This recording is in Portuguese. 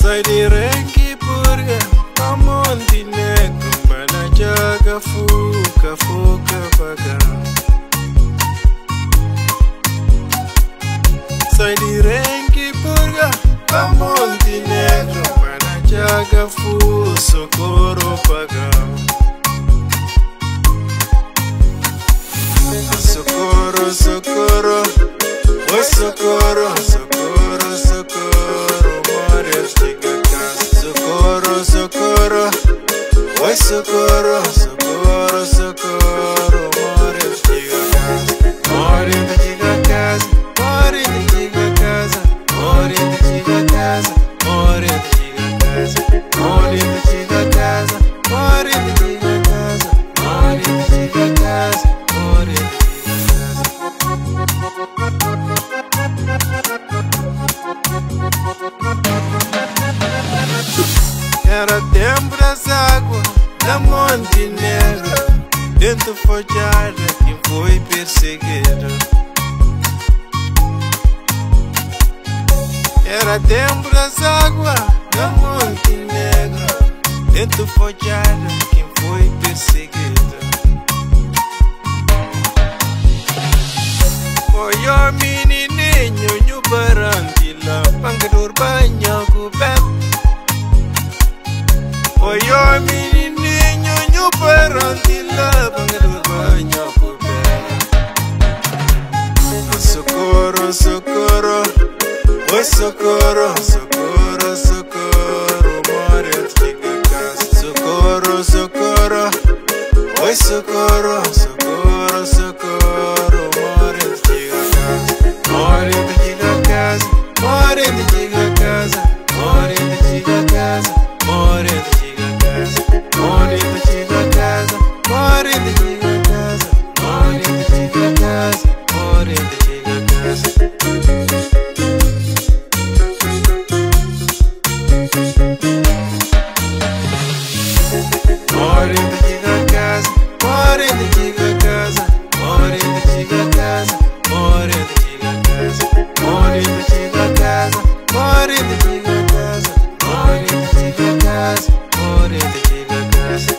Sai di renki purga Amonti negro Mana jaga fuka fuka paga Sai di renki purga Amonti negro Mana jaga fu socorro paga Socorro, socorro Oi socorro, socorro, socorro More chica casa Socorro, socorro Oi socorro, socorro, era dentro das águas da Monte Negro Tento forjar quem foi perseguido. Era dentro das águas da Monte Negro dentro foi Alhamdulillah pengeduanya kuda oh, Sokoro, sokoro Oi oh, sokoro, sokoro, sokoro More od tega kas Sokoro, sokoro Oi oh, sokoro, sokoro Moro em da casa, moro em da casa, moro da casa, moro da casa, moro da casa, moro da casa, moro da casa, moro da casa.